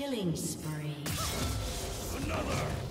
Killing spree. Another!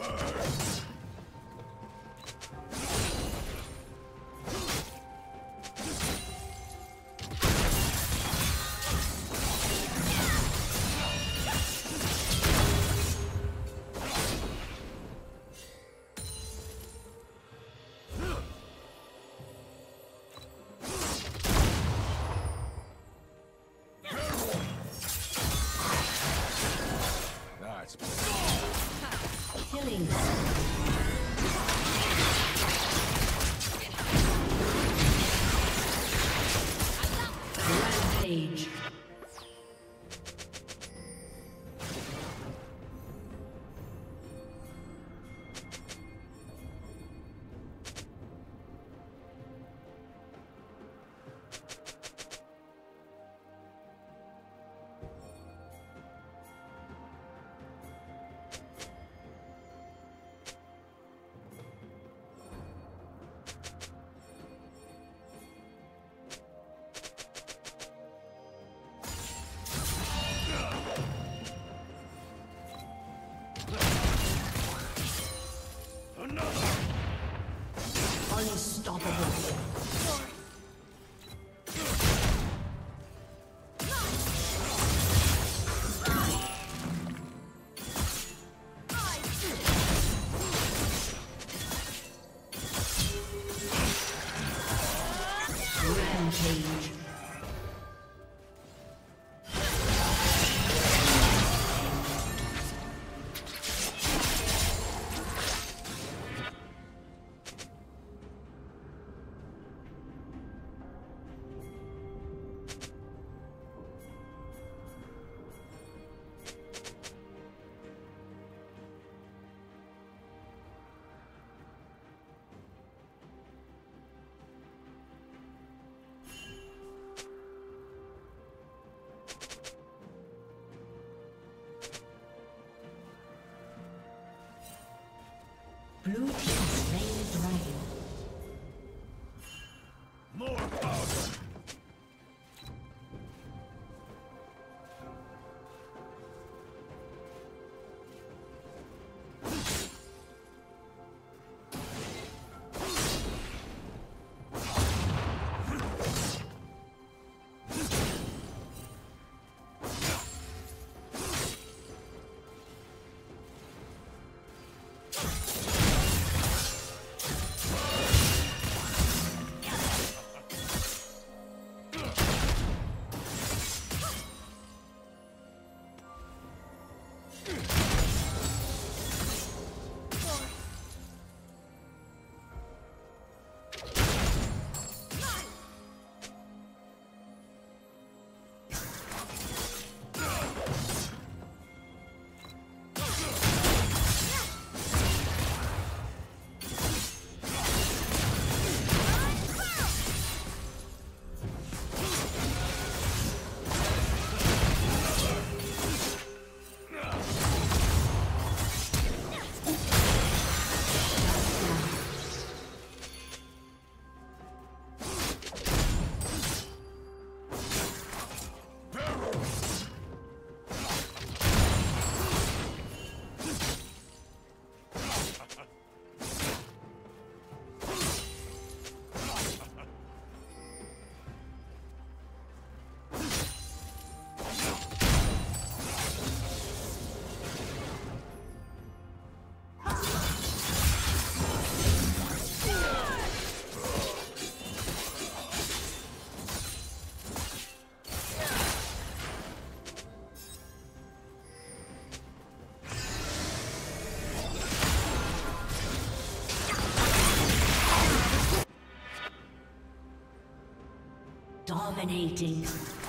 Burn! Blue team Dominating.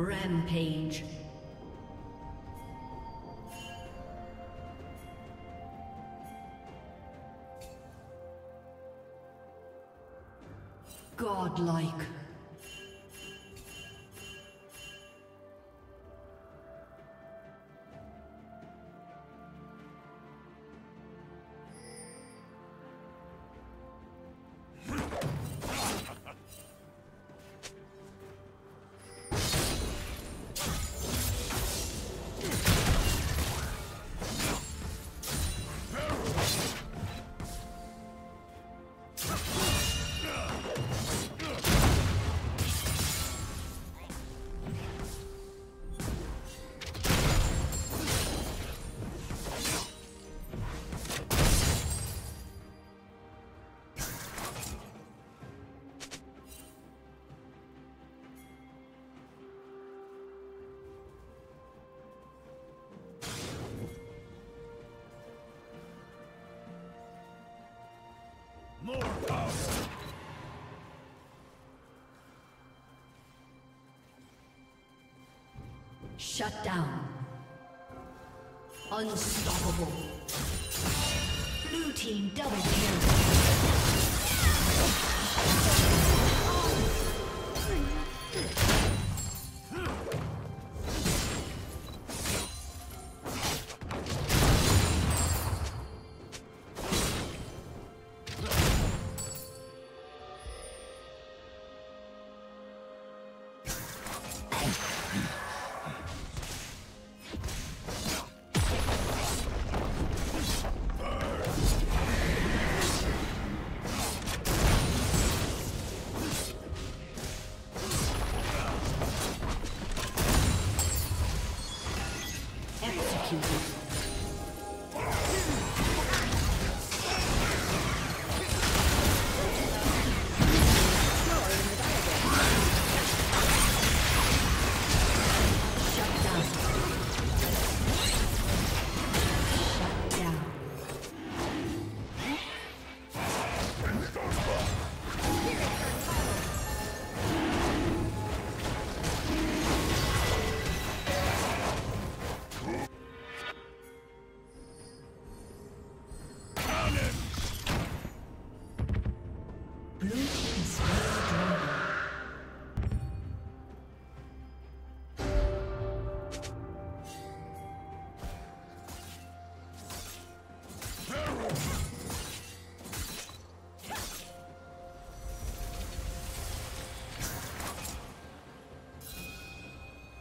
Rampage. Godlike. Shut down. Unstoppable. Blue team double kill. Executed.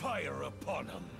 Fire upon them.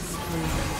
Double